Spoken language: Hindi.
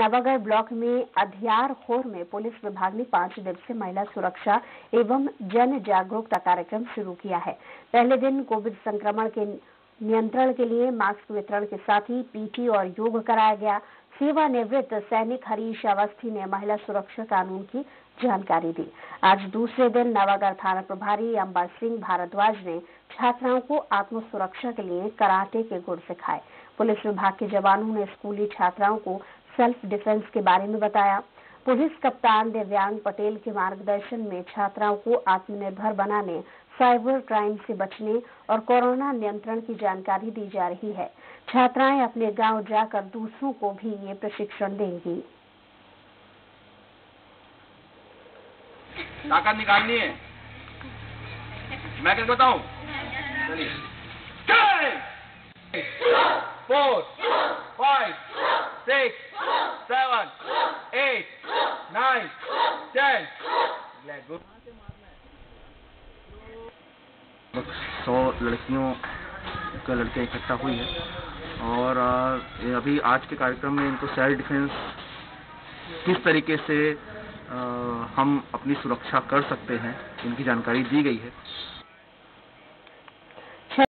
नवागढ़ ब्लॉक में अधियार खोर में पुलिस विभाग ने पाँच दिवसीय महिला सुरक्षा एवं जन जागरूकता कार्यक्रम शुरू किया है। पहले दिन कोविड संक्रमण के नियंत्रण के लिए मास्क वितरण के साथ ही पीटी और योग कराया गया। सेवानिवृत्त सैनिक हरीश अवस्थी ने महिला सुरक्षा कानून की जानकारी दी। आज दूसरे दिन नवागढ़ थाना प्रभारी अंबर सिंह भारद्वाज ने छात्राओं को आत्म सुरक्षा के लिए कराटे के गुण सिखाए। पुलिस विभाग के जवानों ने स्कूली छात्राओं को सेल्फ डिफेंस के बारे में बताया। पुलिस कप्तान दिव्यांग पटेल के मार्गदर्शन में छात्राओं को आत्मनिर्भर बनाने, साइबर क्राइम से बचने और कोरोना नियंत्रण की जानकारी दी जा रही है। छात्राएँ अपने गाँव जाकर दूसरों को भी ये प्रशिक्षण देंगी। ताकत निकालनी है। मैं कैसे बताऊँ? चलिए। Four five six seven eight nine ten good सौ लड़कियों का लड़कियाँ इकट्ठा हुई है। और अभी आज के कार्यक्रम में इनको सेल्फ डिफेंस किस तरीके से हम अपनी सुरक्षा कर सकते हैं, इनकी जानकारी दी गई है।